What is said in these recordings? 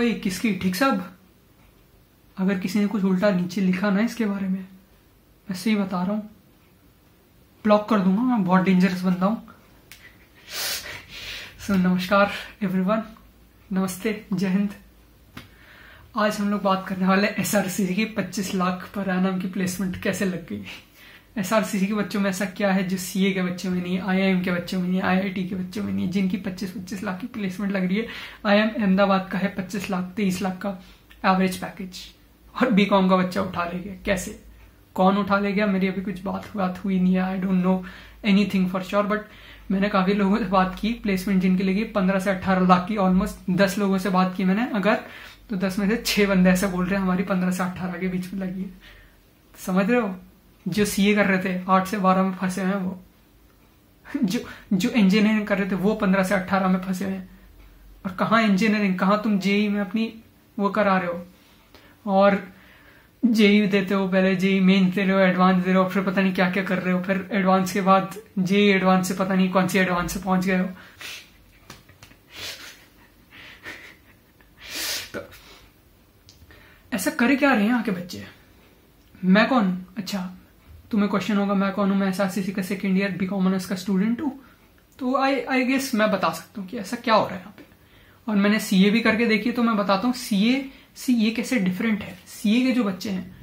भाई, किसकी? ठीक सब? अगर किसी ने कुछ उल्टा नीचे लिखा ना इसके बारे में ऐसे ही बता रहा हूँ। ब्लॉक कर दूँगा मैं, बहुत डेंजरस बंदा हूँ। सो नमस्कार एवरीवन नमस्ते, जय हिंद। आज हम लोग बात करने वाले एस आर सी की 25 लाख पर एनम की प्लेसमेंट कैसे लग गई? एस के बच्चों में ऐसा क्या है जो सीए के बच्चों में नहीं आई के बच्चों में नहीं आई आई टी के बच्चों में नहीं जिनकी 25-25 लाख की प्लेसमेंट लग रही है। आई एम अहमदाबाद का है 25 लाख 23 लाख का एवरेज पैकेज और बी का बच्चा उठा ले गया। कैसे? कौन उठा ले गया? मेरी अभी कुछ बात बात हुई नहीं है I don't know anything for sure but मैंने काफ़ी लोगों से बात की प्लेसमेंट जिनकी लगी पंद्रह से अट्ठारह लाख की ऑलमोस्ट दस लोगों से बात की मैंने, अगर तो दस में से छह बंदे ऐसे बोल रहे हैं, हमारी पंद्रह से अट्ठारह के बीच में लगी है। समझ रहे हो? जो सीए कर रहे थे, आठ से बारह में फंसे हुए हैं वो। जो जो इंजीनियरिंग कर रहे थे, वो पंद्रह से अट्ठारह में फंसे हुए हैं। और कहाँ इंजीनियरिंग कहाँ तुम जेई में अपनी वो करा रहे हो? और जेई देते हो, पहले जेई मेन दे रहे हो एडवांस दे रहे हो, फिर पता नहीं क्या क्या कर रहे हो, फिर एडवांस के बाद जेई एडवांस से पता नहीं कौन सी एडवांस से पहुँच गए हो। तो ऐसा करे क्या रहे हैं यहाँ के बच्चे? मैं कौन? अच्छा तुम्हें क्वेश्चन होगा, मैं कौन हूँ? मैं एस का सेकेंड ईयर बी कॉमर्स का स्टूडेंट हूँ। तो आई आई गेस मैं बता सकता हूँ कि ऐसा क्या हो रहा है यहाँ पे। और मैंने सीए भी करके देखी तो मैं बताता हूँ सी ए सी सीए कैसे डिफरेंट है? सीए के जो बच्चे हैं,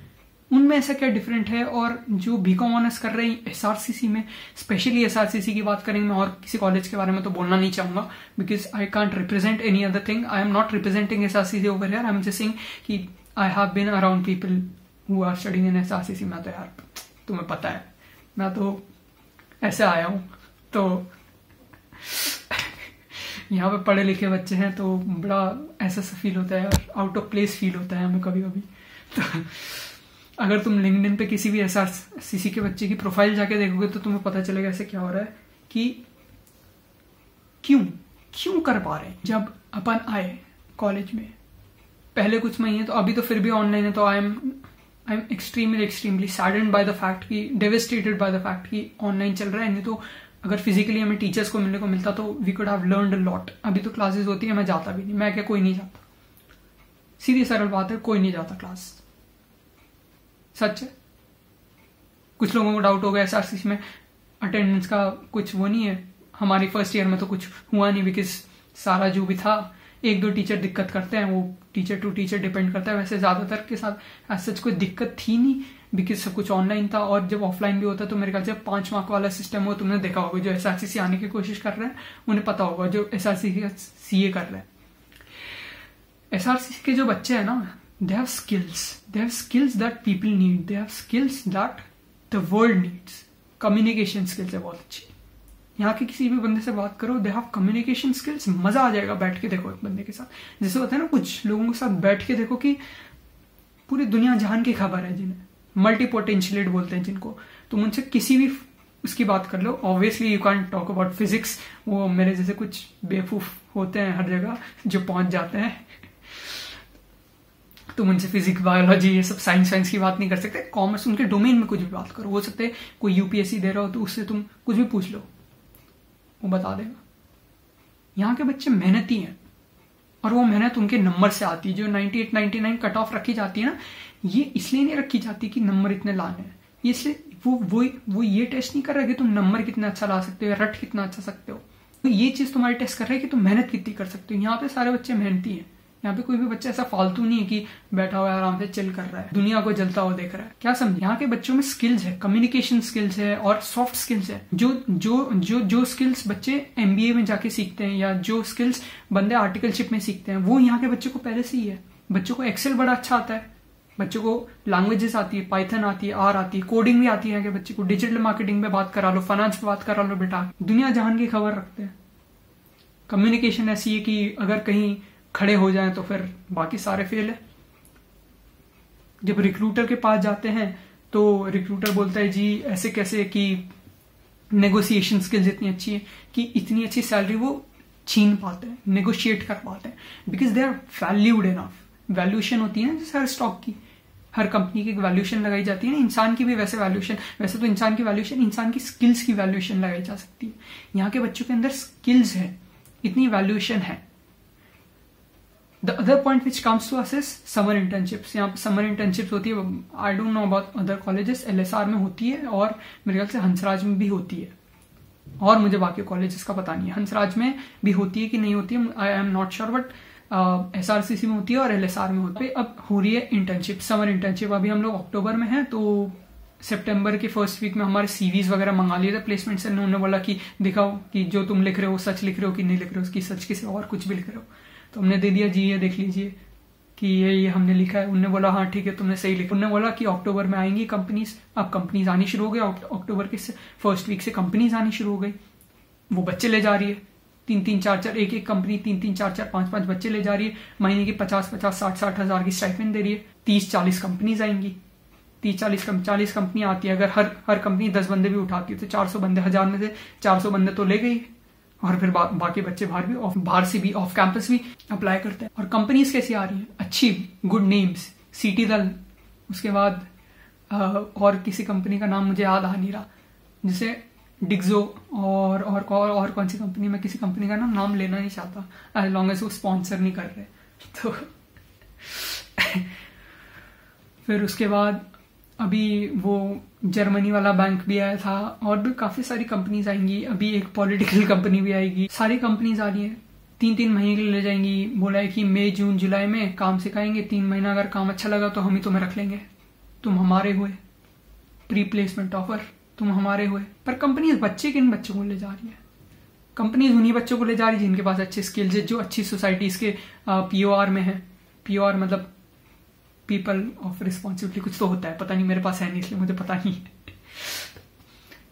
उनमें ऐसा क्या डिफरेंट है? और जो बी कॉम ऑनर्स कर रहे हैं एसआरसीसी में स्पेशली एसआरसीसी की बात करेंगे, मैं और किसी कॉलेज के बारे में तो बोलना नहीं चाहूँगा because I can't represent any other thing I am not representing SRCC over here I am just कि I have been around people who are studying in SRCC मैं तो यार। तुम्हें पता है। मैं तो ऐसे आया हूँ तो यहाँ पे पढ़े लिखे बच्चे हैं तो बड़ा ऐसा सा फील होता है आउट ऑफ़ प्लेस फील होता है हमें कभी कभी तो अगर तुम लिंकडिन पे किसी भी एस सीसी के बच्चे की प्रोफ़ाइल जाके देखोगे तो तुम्हें पता चलेगा ऐसे क्या हो रहा है कि क्यों क्यों कर पा रहे हैं? जब अपन आए कॉलेज में, पहले कुछ महीने तो अभी तो फिर भी ऑनलाइन है तो I am I am extremely extremely saddened by the fact की डेविस्टेटेड बाय द फैक्ट की ऑनलाइन चल रहा है। नहीं तो अगर फिजिकली हमें टीचर्स को मिलने को मिलता तो we could have learn lot अभी तो क्लासेस होती है, मैं जाता भी नहीं। मैं क्या, कोई नहीं जाता। सीधी सरल बात है, कोई नहीं जाता क्लास सच है? कुछ लोगों को डाउट होगा एस में। अटेंडेंस का कुछ वो नहीं है। हमारी फ़र्स्ट ईयर में तो कुछ हुआ नहीं बिकॉज़ सारा जो भी था एक दो टीचर दिक्कत करते हैं, वो टीचर टू टीचर डिपेंड करता है। वैसे ज़्यादातर के साथ सच कोई दिक्कत थी नहीं बिकॉज़ सब कुछ ऑनलाइन था और जब ऑफलाइन भी होता तो मेरे ख्याल से पाँच मार्क वाला सिस्टम हो तुमने देखा होगा, जो एस आने की कोशिश कर रहे हैं, उन्हें पता होगा, जो एस आर सी ए कर रहे हैं। एस के जो बच्चे हैं ना they have skills they have skills that people need they have skills that the world needs communication skills है बहुत अच्छी। यहाँ के किसी भी बंदे से बात करो दे हैव कम्युनिकेशन स्किल्स मज़ा आ जाएगा बैठ के देखो एक बंदे के साथ। जैसे होता है ना, कुछ लोगों के साथ बैठ के देखो कि पूरी दुनिया जहान की खबर है जिन्हें मल्टी पोटेंशियलेट बोलते हैं जिनको। तुम उनसे किसी भी उसकी बात कर लो। Obviously you can talk about physics वो मेरे जैसे कुछ बेवकूफ़ होते हैं हर जगह, जो पहुँच जाते हैं। तुम उनसे फिजिक्स बायोलॉजी ये सब साइंस साइंस की बात नहीं कर सकते। कॉमर्स उनके डोमेन में कुछ भी बात करो। हो सकते कोई यूपीएससी दे रहा हो तो उससे तुम कुछ भी पूछ लो। वो बता देगा। यहाँ के बच्चे मेहनती हैं और वो मेहनत उनके नंबर से आती है। जो 98 99 कट ऑफ़ रखी जाती है ना, ये इसलिए नहीं रखी जाती कि नंबर इतने लाने हैं। इसलिए वो वो वो ये टेस्ट नहीं कर रहा कि तुम नंबर कितना अच्छा ला सकते हो या रट कितना अच्छा सकते हो। तो ये चीज़ तुम्हारी टेस्ट कर रहा है कि तुम मेहनत कितनी कर सकते हो। यहाँ पे सारे बच्चे मेहनती हैं। यहाँ पे कोई भी बच्चा ऐसा फालतू नहीं है कि बैठा हुआ है, आराम से चिल कर रहा है। दुनिया को जलता हुआ देख रहा है। क्या समझ? यहाँ के बच्चों में स्किल्स है कम्युनिकेशन स्किल्स है और सॉफ्ट स्किल्स है। जो जो जो जो स्किल्स बच्चे एमबीए में जाके सीखते हैं या जो स्किल्स बंदे आर्टिकलशिप में सीखते हैं, वो यहाँ के बच्चों को पहले से ही है। बच्चों को एक्सेल बड़ा अच्छा आता है। बच्चों को लैंग्वेजेस आती है पाइथन आती है आर आती है कोडिंग भी आती है कि बच्चे को। डिजिटल मार्केटिंग में बात करा लो फाइनेंस में बात करा लो बेटा। दुनिया जहान की खबर रखते हैं। कम्युनिकेशन ऐसी है कि अगर कहीं खड़े हो जाएँ तो फिर बाकी सारे फेल है। जब रिक्रूटर के पास जाते हैं तो रिक्रूटर बोलता है, जी, ऐसे कैसे कि नेगोशिएशन स्किल्स इतनी अच्छी है कि इतनी अच्छी सैलरी वो छीन पाते हैं नेगोशिएट कर पाते हैं। Because they are valued enough valuation होती है ना जैसे हर स्टॉक की। हर कंपनी की एक वैल्यूशन लगाई जाती है ना। इंसान की भी वैसे वैल्यूशन वैसे तो इंसान की वैल्यूशन इंसान की स्किल्स की वैल्यूशन लगाई जा सकती है। यहाँ के बच्चों के अंदर स्किल्स है। इतनी वैल्यूशन है। The other point which comes to us is summer internships यहाँ पे समर इंटर्नशिप्स होती है I don't know about other colleges LSR में होती है और मेरे ख्याल से हंसराज में भी होती है। और मुझे बाकी कॉलेजेस का पता नहीं है। हंसराज में भी होती है कि नहीं होती है I am not sure but S R C C में होती है और एल एस आर में होती है। अब हो रही है इंटर्नशिप समर इंटर्नशिप अभी हम लोग अक्टूबर में हैं तो सितंबर के फ़र्स्ट वीक में हमारे सीवीज वगैरह मंगा लिए थे। प्लेसमेंट से उन्होंने बोला कि दिखाओ कि जो तुम लिख रहे हो, सच लिख रहे हो कि नहीं लिख रहे हो, उसकी सच किसी और कुछ भी लिख रहे हो। तो हमने दे दिया, जी, ये देख लीजिए कि ये ये हमने लिखा है। उन्होंने बोला हाँ ठीक है, तुमने सही लिखा। उन्होंने बोला कि अक्टूबर में आएँगी कंपनीज़। अब कंपनीज़ आनी शुरू हो गई। अक्टूबर के फ़र्स्ट वीक से कंपनीज़ आनी शुरू हो गई। वो बच्चे ले जा रही है। तीन तीन, चार चार, एक एक कंपनी, तीन तीन, चार चार, पाँच पाँच बच्चे ले जा रही है। महीने की पचास पचास, साठ साठ हज़ार की स्टाइपेंड दे रही है। तीस, चालीस कंपनीज़ आएँगी। तीस, चालीस चालीस कंपनी आती है। अगर हर हर कंपनी दस बंदे भी उठाती है तो चार सौ बंदे, हज़ार में से चार सौ बंदे तो ले गई। और फिर बा, बाकी बच्चे बाहर भी ऑफ़ बाहर से भी ऑफ़ कैंपस भी अप्लाई करते हैं। और कंपनीज़ कैसी आ रही है? अच्छी गुड नेम्स सीटी दल उसके बाद आ, और किसी कंपनी का नाम मुझे याद आ नहीं रहा। जैसे डिग्जो और और और, और कौन सी कंपनी में किसी कंपनी का नाम नाम लेना नहीं चाहता एज लॉन्ग एज वो स्पॉन्सर नहीं कर रहे। तो फिर उसके बाद अभी वो जर्मनी वाला बैंक भी आया था और भी काफ़ी सारी कंपनीज़ आएँगी। अभी एक पॉलिटिकल कंपनी भी आएगी। सारी कंपनीज़ आ रही है। तीन तीन महीने के लिए ले जाएँगी। बोला है कि मई, जून, जुलाई में काम सिखाएँगे। तीन महीना अगर काम अच्छा लगा तो हम ही तुम्हें रख लेंगे। तुम हमारे हुए। प्री प्लेसमेंट ऑफ़र तुम हमारे हुए। पर कंपनीज़ बच्चे किन बच्चों को ले जा रही है? कंपनीज़ उन्हीं बच्चों को ले जा रही है जिनके पास अच्छे स्किल्स है, जो अच्छी सोसाइटीज के पीओआर में है। पीओआर मतलब पीपल ऑफ़ रिस्पॉन्सिबिलिटी कुछ तो होता है पता नहीं मेरे पास है नहीं इसलिए मुझे पता नहीं है।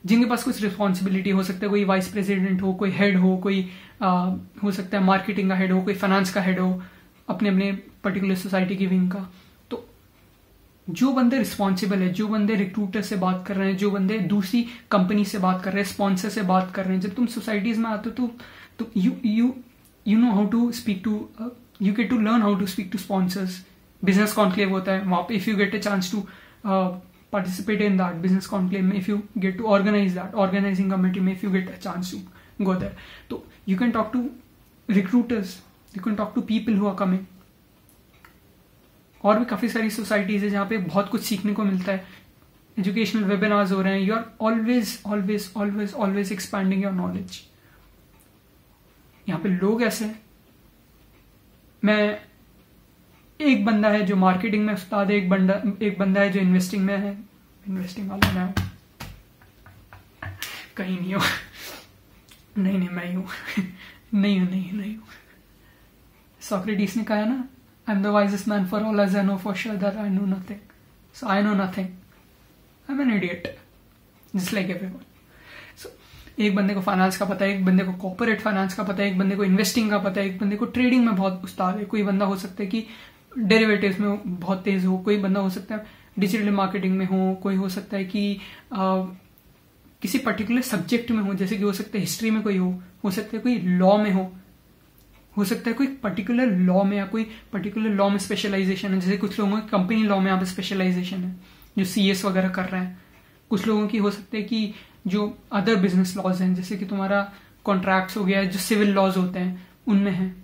जिनके पास कुछ रिस्पॉन्सिबिलिटी हो सकता है कोई वाइस प्रेसिडेंट हो कोई हेड हो कोई आ, हो सकता है मार्केटिंग का हेड हो कोई फाइनेंस का हेड हो अपने अपने पर्टिकुलर सोसाइटी की विंग का। तो जो बंदे रिस्पॉन्सिबल है जो बंदे रिक्रूटर से बात कर रहे हैं जो बंदे दूसरी कंपनी से बात कर रहे हैं स्पॉन्सर से बात कर रहे हैं जब तुम सोसाइटीज में आते हो तो you you you know how to speak to you get to learn how to speak to sponsors business conclave होता है, वहाँ पे if you get a chance to participate in that business conclave में if you get to organize that organizing committee में if you get a chance to go that तो you can talk to recruiters you can talk to people who are coming और भी काफ़ी सारी societies है जहाँ पे बहुत कुछ सीखने को मिलता है। एजुकेशनल वेबिनार्स हो रहे हैं you are always always always always expanding your knowledge यहाँ पे लोग ऐसे हैं। मैं एक बंदा है जो मार्केटिंग में उस्ताद है, एक बंदा एक बंदा है जो इन्वेस्टिंग में है। इन्वेस्टिंग वाला मैं। कहीं नहीं हो। नहीं नहीं, मैं हूँ नहीं हूँ, नहीं नहीं हूँ। सॉक्रेटिस ने कहा ना I am the wisest man for all as I know for sure that I know nothing so I know nothing I am an idiot जिस लाइक एवरीवन सो एक बंदे को फाइनेंस का पता है, एक बंदे को कॉपोरेट फाइनेंस का पता है, एक बंदे को इन्वेस्टिंग का पता है, एक बंदे को ट्रेडिंग में बहुत उस्ताद है। कोई बंदा हो सकता है कि डेरिवेटिव्स में बहुत तेज हो कोई बंदा हो सकता है डिजिटल मार्केटिंग में हो कोई हो सकता है कि आ, किसी पर्टिकुलर सब्जेक्ट में हो जैसे कि हो सकता है हिस्ट्री में कोई हो हो सकता है कोई लॉ में हो हो सकता है कोई पर्टिकुलर लॉ में या कोई पर्टिकुलर लॉ में स्पेशलाइजेशन है जैसे कुछ लोगों की कंपनी लॉ में यहाँ पे स्पेशलाइजेशन है जो सीएस वगैरह कर रहे हैं। कुछ लोगों की हो सकता है कि जो अदर बिज़नेस लॉज हैं जैसे कि तुम्हारा कॉन्ट्रैक्ट्स हो गया जो सिविल लॉज होते हैं उनमें है।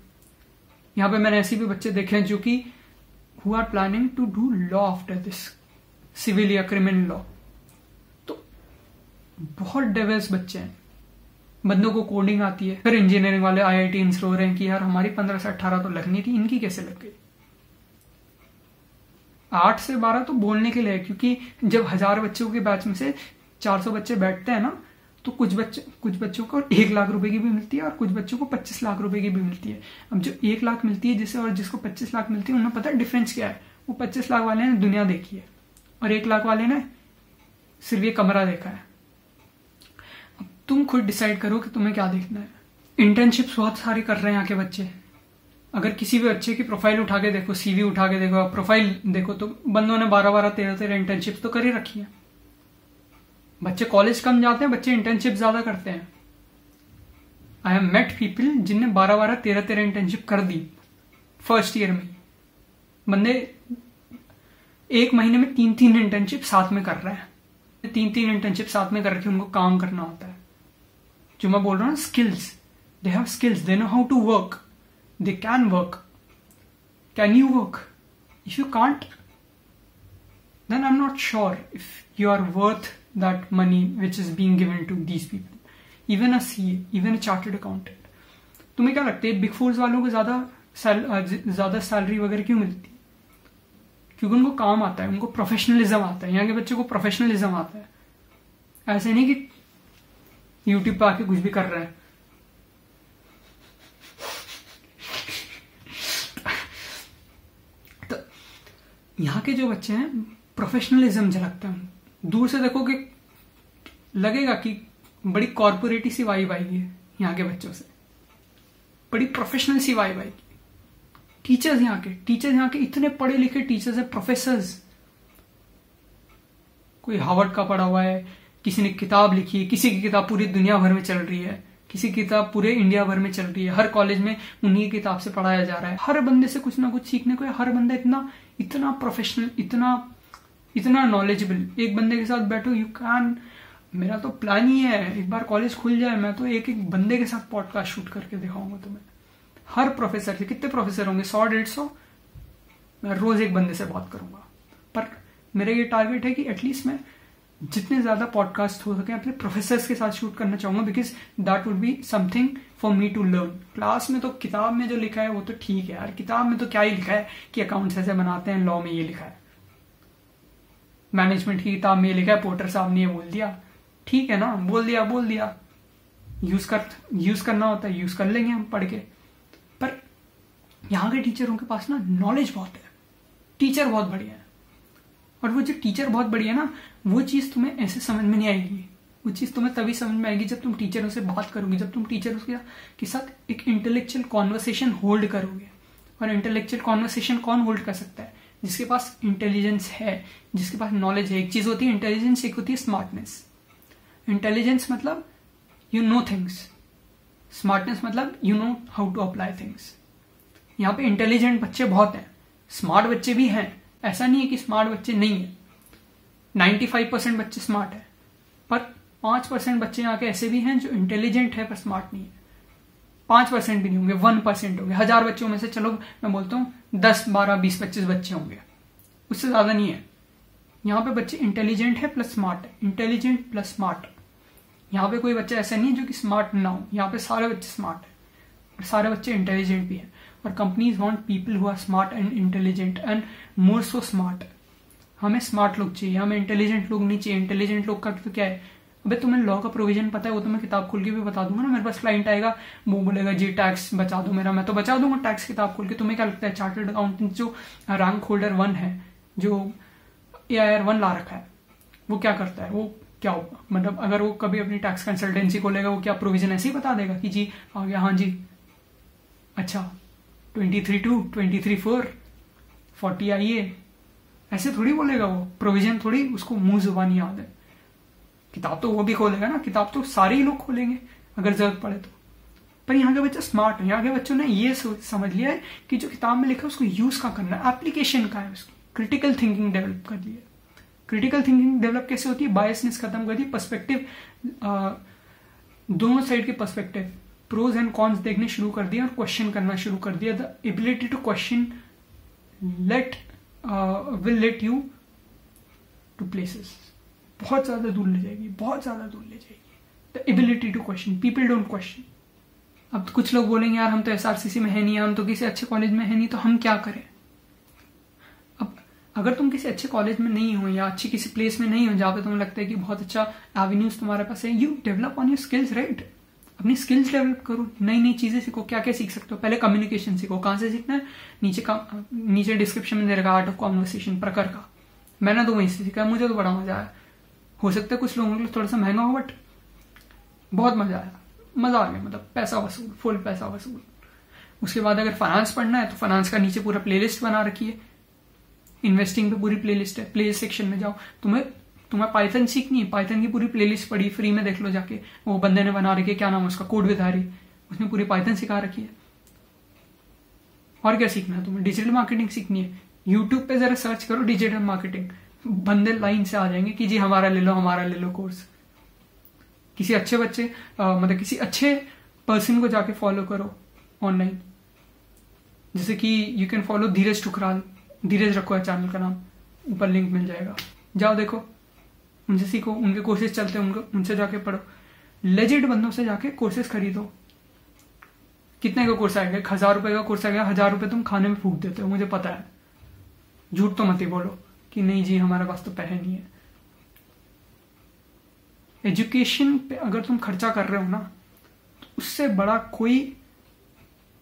यहाँ पे मैंने ऐसे भी बच्चे देखे हैं जो कि who are planning to do law after this civil या क्रिमिनल लॉ तो बहुत डिवर्स बच्चे हैं। बंदों को कोडिंग आती है। फिर इंजीनियरिंग वाले आई आई टी रो रहे हैं कि यार हमारी पंद्रह से अट्ठारह तो लगनी थी, इनकी कैसे लग गई? आठ से बारह तो बोलने के लिए, क्योंकि जब हज़ार बच्चों के बैच में से चार सौ बच्चे बैठते हैं ना तो कुछ बच्चे, कुछ बच्चों को एक लाख रुपए की भी मिलती है और कुछ बच्चों को पच्चीस लाख रुपए की भी मिलती है। अब जो एक लाख मिलती है जिसे, और जिसको पच्चीस लाख मिलती है, उन्हें पता है डिफरेंस क्या है। वो पच्चीस लाख वाले ने दुनिया देखी है और एक लाख वाले ने सिर्फ़ ये कमरा देखा है। अब तुम खुद डिसाइड करो कि तुम्हें क्या देखना है। इंटर्नशिप्स बहुत सारी कर रहे हैं यहाँ के बच्चे। अगर किसी भी बच्चे की प्रोफ़ाइल उठा के देखो सीवी उठा के देखो प्रोफ़ाइल देखो तो बंदों ने बारह बारह, तेरह तेरह इंटर्नशिप्स तो कर ही रखी है। बच्चे कॉलेज कम जाते हैं, बच्चे इंटर्नशिप ज़्यादा करते हैं। आई हैव मेट पीपल जिनने बारह बारह तेरह तेरह इंटर्नशिप कर दी फ़र्स्ट ईयर में। बंदे एक महीने में तीन तीन इंटर्नशिप साथ में कर रहे हैं। तीन तीन इंटर्नशिप साथ में करके उनको काम करना होता है। जो मैं बोल रहा हूँ skills they have skills they know how to work they can work can you work if you can't then I am not sure if you are worth that money which is being given to these people. Even a CA, even a chartered accountant. तुम्हें क्या लगता है big force वालों को ज़्यादा ज़्यादा salary वगैरह क्यों मिलती क्योंकि उनको काम आता है उनको प्रोफेशनलिज्म आता है यहाँ के बच्चे को प्रोफेशनलिज्म आता है ऐसे नहीं कि यूट्यूब पे आके कुछ भी कर रहा है तो यहाँ के जो बच्चे हैं प्रोफेशनलिज्म झलकता है दूर से देखो कि लगेगा कि बड़ी कॉर्पोरेटी सी वाइब आएगी यहाँ के बच्चों से। बड़ी प्रोफेशनल सी वाइब आएगी। टीचर्स यहाँ के टीचर्स यहाँ के इतने पढ़े लिखे टीचर्स है प्रोफेसर्स कोई हार्वर्ड का पढ़ा हुआ है, किसी ने किताब लिखी है, किसी की किताब पूरी दुनिया भर में चल रही है, किसी की किताब पूरे इंडिया भर में चल रही है, हर कॉलेज में उन्हीं की किताब से पढ़ाया जा रहा है। हर बंदे से कुछ ना कुछ सीखने को है, हर बंदा इतना इतना प्रोफेशनल इतना इतना नॉलेजेबल एक बंदे के साथ बैठो यू कैन मेरा तो प्लान ही है, एक बार कॉलेज खुल जाए, मैं तो एक एक बंदे के साथ पॉडकास्ट शूट करके दिखाऊँगा तुम्हें। हर प्रोफेसर से कितने प्रोफेसर होंगे? सौ, डेढ़ सौ? मैं रोज एक बंदे से बात करूँगा। पर मेरा ये टारगेट है कि एटलीस्ट मैं जितने ज़्यादा पॉडकास्ट हो सके, अपने प्रोफेसर के साथ शूट करना चाहूँगा because that would be something for me to learn class में तो किताब में जो लिखा है, वो तो ठीक है यार। किताब में तो क्या ही लिखा है कि अकाउंट्स ऐसे बनाते हैं लॉ में ये लिखा है। मैनेजमेंट की किताब में लिखा है पोर्टर साहब ने ये बोल दिया। ठीक है ना? बोल दिया बोल दिया। यूज़ कर यूज़ करना होता है यूज़ कर लेंगे हम, पढ़ के। पर यहाँ के टीचरों के पास ना नॉलेज बहुत है। टीचर बहुत बढ़िया है। और वो जो टीचर बहुत बढ़िया है ना, वो चीज़ तुम्हें ऐसे समझ में नहीं आएगी। वो चीज़ तुम्हें तभी समझ में आएगी जब तुम टीचरों से बात करोगे, जब तुम टीचरों के साथ एक इंटेलेक्चुअल कॉन्वर्सेशन होल्ड करोगे। और इंटेलेक्चुअल कॉन्वर्सेशन कौन होल्ड कर सकता है? जिसके पास इंटेलिजेंस है, जिसके पास नॉलेज है। एक चीज़ होती है इंटेलिजेंस एक होती है स्मार्टनेस इंटेलिजेंस मतलब यू नो थिंग्स स्मार्टनेस मतलब you know how to apply things यहाँ पे इंटेलिजेंट बच्चे बहुत हैं। स्मार्ट बच्चे भी हैं। ऐसा नहीं है कि स्मार्ट बच्चे नहीं है। 95 परसेंट बच्चे स्मार्ट है। पर पाँच परसेंट बच्चे यहाँ के ऐसे भी हैं जो इंटेलिजेंट है पर स्मार्ट नहीं है। पाँच परसेंट भी नहीं होंगे वन परसेंट होंगे। हज़ार बच्चों में से, चलो, मैं बोलता हूँ, दस बारह बीस पच्चीस बच्चे होंगे। उससे ज़्यादा नहीं है। यहाँ पे बच्चे इंटेलिजेंट है प्लस स्मार्ट है। इंटेलिजेंट प्लस स्मार्ट यहाँ पे कोई बच्चा ऐसा नहीं है जो कि स्मार्ट ना हो। यहाँ पे सारे बच्चे स्मार्ट है। और सारे बच्चे इंटेलिजेंट भी हैं। और companies want people who are smart and intelligent and more so smart हमें स्मार्ट लोग चाहिए। हमें इंटेलिजेंट लोग नहीं चाहिए। इंटेलिजेंट लोग का तो क्या है? अबे तुम्हें लॉ का प्रोविज़न पता है, वो तो मैं किताब खोल के भी बता दूँगा ना, मेरे पास क्लाइंट आएगा, वो बोलेगा, जी टैक्स बचा दो मेरा, मैं तो बचा दूँगा टैक्स किताब खोल के। तुम्हें क्या लगता है चार्टर्ड अकाउंटेंट जो रैंक होल्डर वन है, जो ए आई आर वन ला रखा है, वो क्या करता है? वो क्या होगा? मतलब अगर वो कभी अपनी टैक्स कंसल्टेंसी खोलेगा, वो क्या प्रोविज़न ऐसे ही बता देगा कि जी, आ गया हाँ जी। अच्छा twenty three two twenty three four forty आइए ऐसे थोड़ी बोलेगा वो? प्रोविज़न थोड़ी उसको मुँह जुबानी याद है। किताब तो वो भी खोलेगा ना, किताब तो सारे ही लोग खोलेंगे, अगर ज़रूरत पड़े तो। पर यहाँ के बच्चे स्मार्ट है, यहाँ के बच्चों ने ये समझ लिया है कि जो किताब में लिखा है उसको यूज़ का करना है एप्लीकेशन का है उसकी। क्रिटिकल थिंकिंग डेवलप कर लिया। क्रिटिकल थिंकिंग डेवलप कैसे होती है? बायसनेस खत्म कर दी पर्सपेक्टिव दोनों साइड के पर्सपेक्टिव प्रोज एंड कॉन्स देखने शुरू कर दिया और क्वेश्चन करना शुरू कर दिया। The ability to question let will let you to places बहुत ज़्यादा दूर ले जाएगी, बहुत ज़्यादा दूर ले जाएगी। The ability to question people don't question अब तो कुछ लोग बोलेंगे, यार, हम तो एसआरसीसी में है नहीं, हम तो किसी अच्छे कॉलेज में है नहीं तो हम क्या करें? अब अगर तुम किसी अच्छे कॉलेज में नहीं हो या अच्छी किसी प्लेस में नहीं हो, जहाँ पे तुम्हें लगता है कि बहुत अच्छा एवेन्यूज तुम्हारे पास है you develop on your skills right अपनी स्किल्स डेवलप करो नई नई चीज़ें सीखो क्या क्या सीख सकते हो? पहले कम्युनिकेशन सीखो, कहाँ से सीखना है? नीचे का, नीचे डिस्क्रिप्शन में दे रखा आर्ट ऑफ़ कॉन्वर्सेशन प्रकर का। मैंने तो वहीं से सीखा, मुझे तो बड़ा मज़ा आया। हो सकता है कुछ लोगों के लिए थोड़ा सा महँगा हो बट बहुत मज़ा आया। मज़ा आ गया मतलब पैसा वसूल फुल पैसा वसूल। उसके बाद अगर फाइनेंस पढ़ना है तो फाइनेंस का नीचे पूरा प्लेलिस्ट बना रखी है। इन्वेस्टिंग पे पूरी प्लेलिस्ट है। प्ले सेक्शन में जाओ। तुम्हें तुम्हें पाइथन सीखनी है। पाइथन की पूरी प्लेलिस्ट पड़ी फ्री में देख लो जाके। वो बंदे ने बना रखी है, क्या नाम उसका कोड विधारी उसने पूरी पाइथन सिखा रखी है। और क्या सीखना है तुम्हें? डिजिटल मार्केटिंग सीखनी है। यूट्यूब पे जरा सर्च करो डिजिटल मार्केटिंग बंदे लाइन से आ जाएँगे कि जी हमारा ले लो हमारा ले लो कोर्स किसी अच्छे बच्चे आ, मतलब किसी अच्छे पर्सन को जाके फॉलो करो ऑनलाइन जैसे कि you can follow Dheeraj Tukral धीरज रखो है चैनल का नाम ऊपर लिंक मिल जाएगा। जाओ देखो उनसे सीखो उनके कोर्सेज चलते हैं उनको उनसे जाके पढ़ो। लेजिड बंदों से जाके कोर्सेज खरीदो। कितने का कोर्स आएगा? हज़ार रुपए का कोर्स आएगा हज़ार रुपए तुम खाने में फूक देते हो मुझे पता है। झूठ तो मत ही बोलो। कि नहीं जी, हमारे पास तो पैसे नहीं है। एजुकेशन पे अगर तुम खर्चा कर रहे हो ना तो उससे बड़ा कोई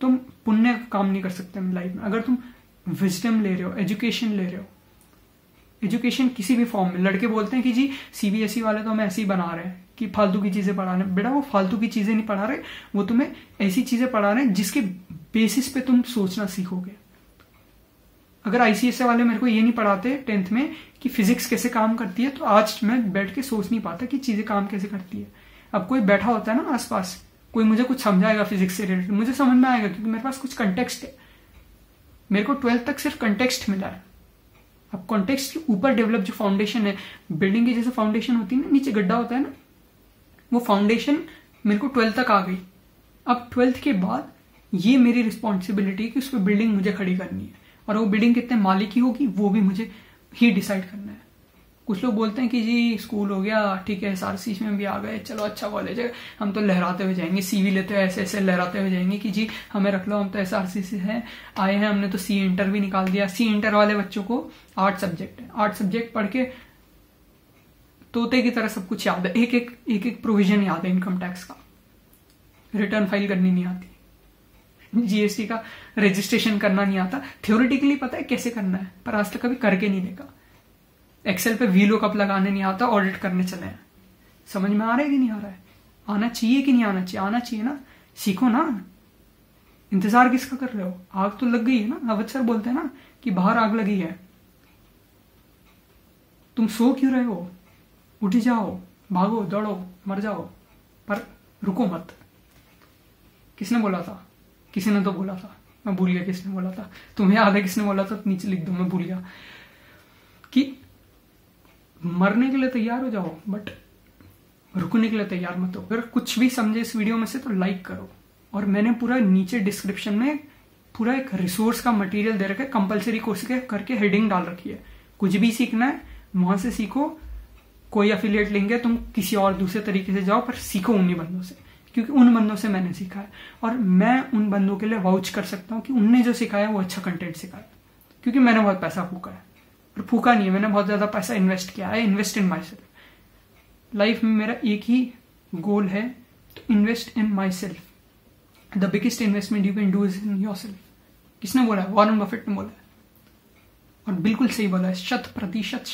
तुम पुण्य का काम नहीं कर सकते लाइफ में। अगर तुम विजडम ले रहे हो एजुकेशन ले रहे हो एजुकेशन किसी भी फॉर्म में, लड़के बोलते हैं कि जी सीबीएसई e वाले तो हमें ऐसे ही बना रहे हैं कि फालतू की चीज़ें पढ़ा रहे हैं बेटा, वो फालतू की चीज़ें नहीं पढ़ा रहे, वो तुम्हें ऐसी चीज़ें पढ़ा रहे हैं जिसके बेसिस पे तुम सोचना सीखोगे। अगर आईसीएसए वाले मेरे को ये नहीं पढ़ाते टेंथ में कि फिजिक्स कैसे काम करती है तो आज मैं बैठ के सोच नहीं पाता कि चीज़ें काम कैसे करती है। अब कोई बैठा होता है ना आसपास, कोई मुझे कुछ समझाएगा फिजिक्स से रिलेटेड मुझे समझ में आएगा क्योंकि मेरे पास कुछ कंटेक्स्ट है। मेरे को ट्वेल्थ तक सिर्फ़ कंटेक्स्ट मिला है। अब कॉन्टेक्स्ट के ऊपर डेवलप जो फाउंडेशन है बिल्डिंग की जैसे फाउंडेशन होती है ना, नीचे गड्ढा होता है ना, वो फाउंडेशन मेरे को ट्वेल्थ तक आ गई। अब ट्वेल्थ के बाद ये मेरी रिस्पॉन्सिबिलिटी है कि उस पर बिल्डिंग मुझे खड़ी करनी है। और वो बिल्डिंग कितने माली की होगी, वो भी मुझे ही डिसाइड करना है। कुछ लोग बोलते हैं कि जी स्कूल हो गया, ठीक है एस में भी आ गए, चलो अच्छा कॉलेज है। हम तो लहराते हुए जाएँगे सीवी लेते हुए ऐसे ऐसे लहराते हुए जाएँगे कि जी, हमें रख लो, हम तो एस से हैं, आए हैं, हमने तो सी इंटर भी निकाल दिया। सी इंटर वाले बच्चों को आर्ट सब्जेक्ट है। आर्ट सब्जेक्ट पढ़ के तोते की तरह सब कुछ याद है। एक एक एक एक प्रोविज़न याद है इनकम टैक्स का। रिटर्न फ़ाइल करनी नहीं आती। जीएसटी का रजिस्ट्रेशन करना नहीं आता। थ्योरिटिकली पता है कैसे करना है? पर आज तक कभी करके नहीं देखा। एक्सेल पे वी कप लगाने नहीं आता ऑडिट करने चले हैं। समझ में आ रहा है कि नहीं आ रहा है? आना चाहिए कि नहीं आना चाहिए? आना चाहिए ना? सीखो ना। इंतज़ार किसका कर रहे हो? आग तो लग गई है ना? अवध सर बोलते हैं ना कि बाहर आग लगी है। तुम सो क्यों रहे हो? उठ जाओ, भागो, दौड़ो, मर जाओ, पर रुको मत। किसने बोला था? किसी ने तो बोला था। मैं भूल गया किसने बोला था। तुम्हें याद है किसने बोला था? नीचे लिख दो, मैं भूल गया। कि मरने के लिए तैयार हो जाओ बट रुकने के लिए तैयार मत हो। अगर कुछ भी समझे इस वीडियो में से तो लाइक करो। और मैंने पूरा नीचे डिस्क्रिप्शन में पूरा एक रिसोर्स का मटेरियल दे रखा है कंपलसरी कोर्स के, करके हेडिंग डाल रखी है। कुछ भी सीखना है, वहाँ से सीखो। कोई अफिलियट लिंक है तुम किसी और दूसरे तरीके से जाओ, पर सीखो उन्हीं बंदों से। क्योंकि उन बंदों से मैंने सीखा है। और मैं उन बंदों के लिए वाउच कर सकता हूँ कि उनने जो सिखाया वो अच्छा कंटेंट सिखाया क्योंकि मैंने बहुत पैसा फूका है। और फूका नहीं है, मैंने बहुत ज़्यादा पैसा इन्वेस्ट किया है invest in myself life में मेरा एक ही गोल है to invest in myself the biggest investment you can do is in yourself किसने बोला है? वॉरन बफेट ने बोला है। और बिल्कुल सही बोला है। शत प्रतिशत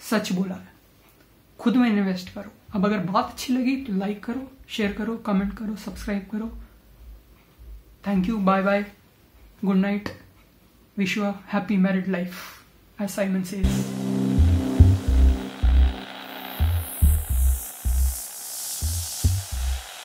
सच बोला है। खुद में इन्वेस्ट करो अब अगर बात अच्छी लगी तो लाइक करो शेयर करो कमेंट करो सब्सक्राइब करो thank you bye bye good night wish you happy married life as Simon says.